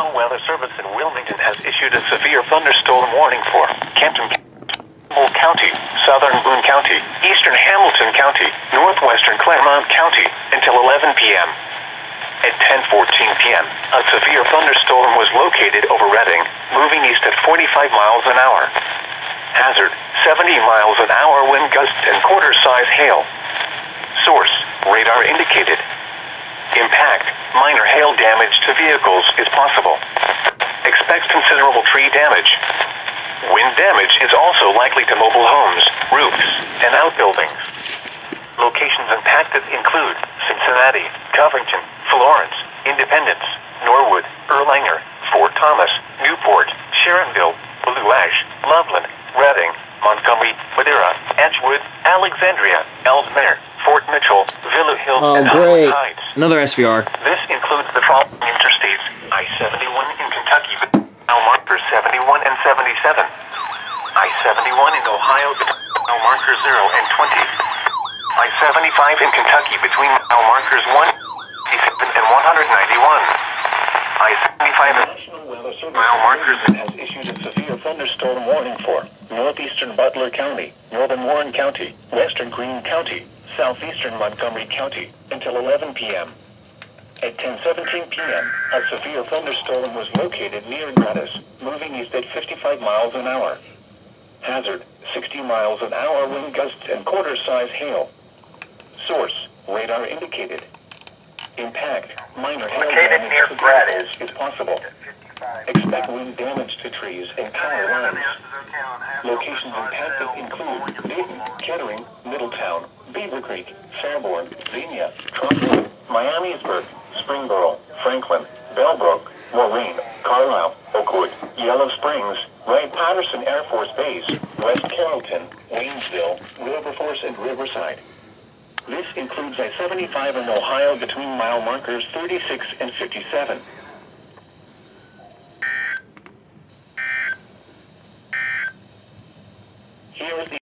National Weather Service in Wilmington has issued a severe thunderstorm warning for Kenton County, southern Boone County, eastern Hamilton County, northwestern Clermont County until 11 p.m. At 10:14 p.m., a severe thunderstorm was located over Reading, moving east at 45 miles an hour. Hazard: 70 miles an hour wind gusts and quarter-size hail. Source: radar indicated. Impact: minor hail damage to vehicles is possible. Expect considerable tree damage. Wind damage is also likely to mobile homes, roofs, and outbuildings. Locations impacted include Cincinnati, Covington, Florence, Independence, Norwood, Erlanger, Fort Thomas, Newport, Sharonville, Blue Ash, Loveland, Reading, Montgomery, Madeira, Edgewood, Alexandria, Elsmere, Fort Mitchell, Villa Hills, Oh, and great. Highland Heights. Another SVR. This includes the following interstates. I-71 in Kentucky, mile markers 71 and 77. I-71 in Ohio, mile markers 0 and 20. I-75 in Kentucky between mile markers 157 and 191. I-75 in National Weather Service mile markers has issued a severe thunderstorm warning for northeastern Butler County, northern Warren County, western Greene County, southeastern Montgomery County until 11 p.m. At 10:17 p.m., a severe thunderstorm was located near Gratis, moving east at 55 miles an hour. Hazard: 60 miles an hour wind gusts and quarter-size hail. Source: radar indicated. Impact: minor hail Located near Gratis. is possible. Expect wind damage to trees and power lines. Locations impacted include Dayton, Kettering, Middletown, Beavercreek, Fairborn, Xenia, Trumbull, Miamisburg, Springboro, Franklin, Bellbrook, Moraine, Carlisle, Oakwood, Yellow Springs, Wright Patterson Air Force Base, West Carrollton, Waynesville, Wilberforce, and Riverside. This includes I-75 in Ohio between mile markers 36 and 57.